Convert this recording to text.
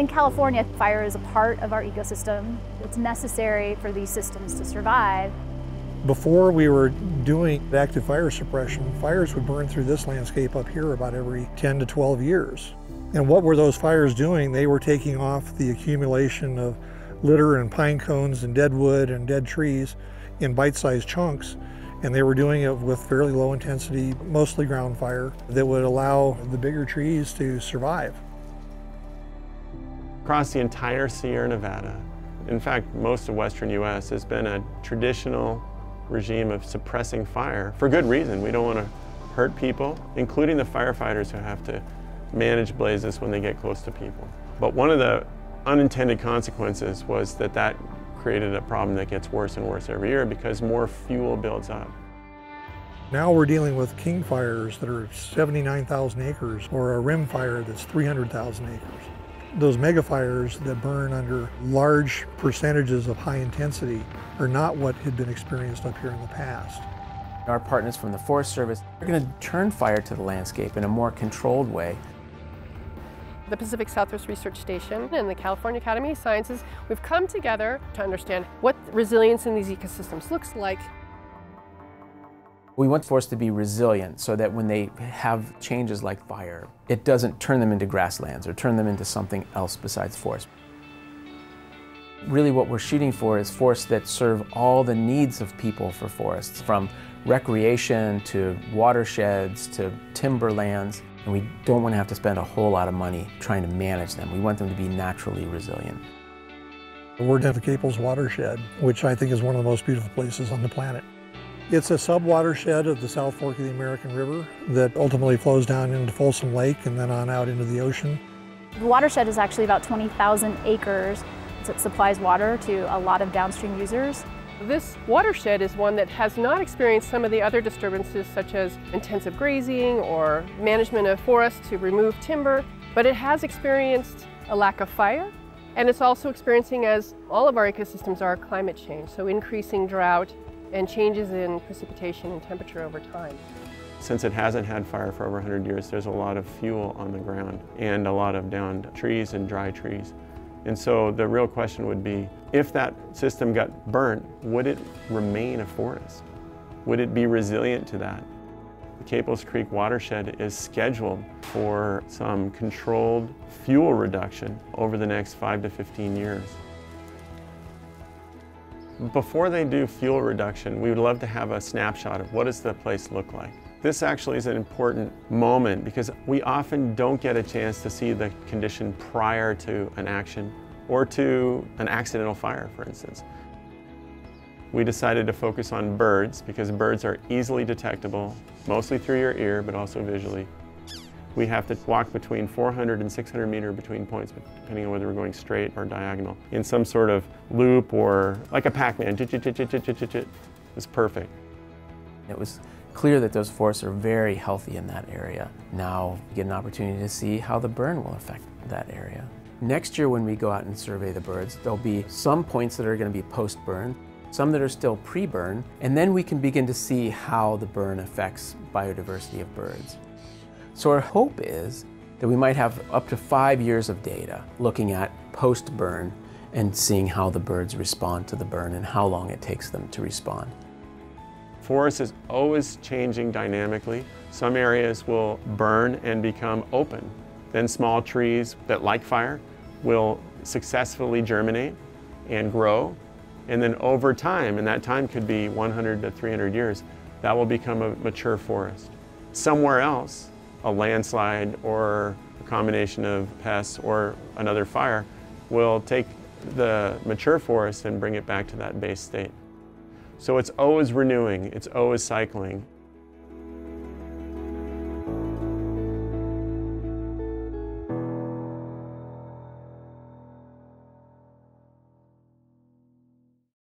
In California, fire is a part of our ecosystem. It's necessary for these systems to survive. Before we were doing active fire suppression, fires would burn through this landscape up here about every 10 to 12 years. And what were those fires doing? They were taking off the accumulation of litter and pine cones and dead wood and dead trees in bite-sized chunks. And they were doing it with fairly low intensity, mostly ground fire, that would allow the bigger trees to survive. Across the entire Sierra Nevada, in fact, most of western U.S. has been a traditional regime of suppressing fire for good reason. We don't want to hurt people, including the firefighters who have to manage blazes when they get close to people. But one of the unintended consequences was that that created a problem that gets worse and worse every year because more fuel builds up. Now we're dealing with king fires that are 79,000 acres or a rim fire that's 300,000 acres. Those megafires that burn under large percentages of high intensity are not what had been experienced up here in the past. Our partners from the Forest Service are going to turn fire to the landscape in a more controlled way. The Pacific Southwest Research Station and the California Academy of Sciences, we've come together to understand what resilience in these ecosystems looks like we want forests to be resilient so that when they have changes like fire, it doesn't turn them into grasslands or turn them into something else besides forest. Really what we're shooting for is forests that serve all the needs of people for forests, from recreation to watersheds to timberlands. And we don't want to have to spend a whole lot of money trying to manage them. We want them to be naturally resilient. We're down at Caples watershed, which I think is one of the most beautiful places on the planet. It's a sub-watershed of the South Fork of the American River that ultimately flows down into Folsom Lake and then on out into the ocean. The watershed is actually about 20,000 acres. It supplies water to a lot of downstream users. This watershed is one that has not experienced some of the other disturbances such as intensive grazing or management of forests to remove timber, but it has experienced a lack of fire and it's also experiencing, as all of our ecosystems are, climate change, so increasing drought and changes in precipitation and temperature over time. Since it hasn't had fire for over 100 years, there's a lot of fuel on the ground and a lot of downed trees and dry trees. And so the real question would be, if that system got burnt, would it remain a forest? Would it be resilient to that? The Caples Creek watershed is scheduled for some controlled fuel reduction over the next 5 to 15 years. Before they do fuel reduction, we would love to have a snapshot of what does the place look like. This actually is an important moment because we often don't get a chance to see the condition prior to an action or to an accidental fire, for instance. We decided to focus on birds because birds are easily detectable, mostly through your ear, but also visually. We have to walk between 400 and 600 meter between points, depending on whether we're going straight or diagonal, in some sort of loop or like a Pac-Man. It's perfect. It was clear that those forests are very healthy in that area. Now we get an opportunity to see how the burn will affect that area. Next year when we go out and survey the birds, there'll be some points that are going to be post-burn, some that are still pre-burn, and then we can begin to see how the burn affects biodiversity of birds. So our hope is that we might have up to five years of data looking at post-burn and seeing how the birds respond to the burn and how long it takes them to respond. Forest is always changing dynamically. Some areas will burn and become open. Then small trees that like fire will successfully germinate and grow. And then over time, and that time could be 100 to 300 years, that will become a mature forest. Somewhere else, a landslide or a combination of pests or another fire will take the mature forest and bring it back to that base state. So it's always renewing, it's always cycling.